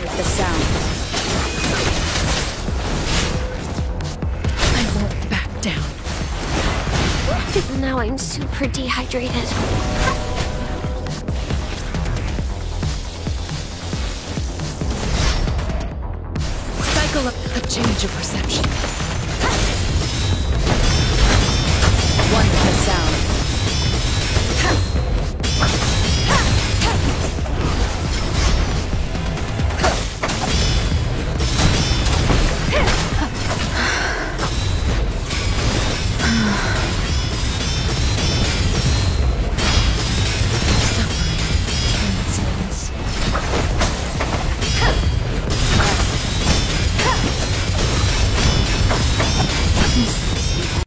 sound. I won't back down. Now I'm super dehydrated. Cycle up a change of perception. Titans.